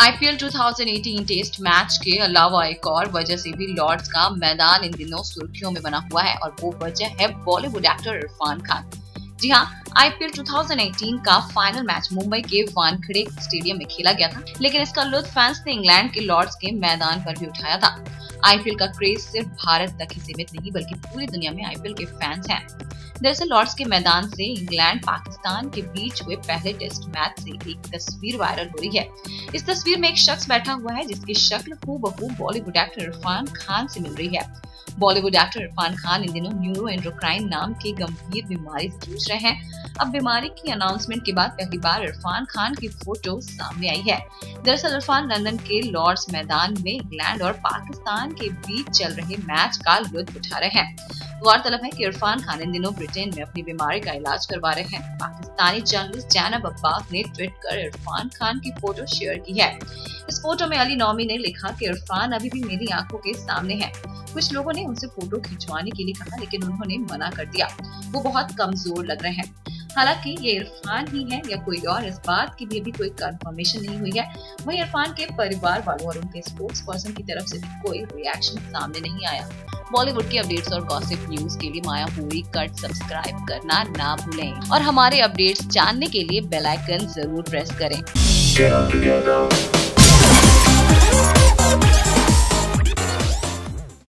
IPL 2018 test match के अलावा एक और वजह से भी लॉर्ड्स का मैदान इन दिनों सुर्खियों में बना हुआ है और वो वजह है बॉलीवुड एक्टर इरफान खान। जी हाँ आईपीएल 2018 का फाइनल मैच मुंबई के वानखेड़े स्टेडियम में खेला गया था, लेकिन इसका लुत्फ फैंस ने इंग्लैंड के लॉर्ड्स के मैदान पर भी उठाया था। आईपीएल का क्रेज सिर्फ़ भारत तक ही सीमित नहीं, बल्कि पूरी दुनिया में आईपीएल के फैंस हैं। दरअसल, लॉर्ड्स के मैदान से इंग्लैंड, पाकिस्तान के बीच हुए पहले टेस्ट मैच से एक तस्वीर वायरल हो रही है। इस तस्वीर में एक शख्स बैठा हुआ है, जिसकी शक्ल हूबहू बॉलीवुड एक्टर इरफान खान से मिल रही है। बॉलीवुड एक्टर इरफान खान इन दिनों न्यूरो एंड्रोक्राइन नाम की गंभीर बीमारी से जूझ रहे हैं। अब बीमारी की अनाउंसमेंट के बाद पहली बार इरफान खान की फ़ोटो सामने आई है। दरअसल इरफान लंदन के लॉर्ड्स मैदान में इंग्लैंड और पाकिस्तान के बीच चल रहे मैच का लुत्फ उठा रहे हैं। गौरतलब है कि इरफान खान इन दिनों ब्रिटेन में अपनी बीमारी का इलाज करवा रहे हैं। पाकिस्तानी जर्नलिस्ट जैनब अब्बास ने ट्वीट कर इरफान खान की फ़ोटो शेयर की है। इस फ़ोटो में अली नौमी ने लिखा कि इरफान अभी भी मेरी आँखों के सामने है। कुछ लोगों ने उनसे फ़ोटो खिंचवाने के लिए कहा, लेकिन उन्होंने मना कर दिया। वो बहुत कमज़ोर लग रहे हैं। हालाँकि ये इरफान ही है या कोई और, इस बात की भी अभी कोई कंफर्मेशन नहीं हुई है। वही इरफान के परिवार वालों और उनके स्पोर्ट्स पर्सन की तरफ़ से भी कोई रिएक्शन सामने नहीं आया। बॉलीवुड की अपडेट्स और गॉसिप न्यूज़ के लिए माया पूरी कट सब्सक्राइब करना ना भूलें। और हमारे अपडेट्स जानने के लिए बेल आइकन ज़रूर प्रेस करें।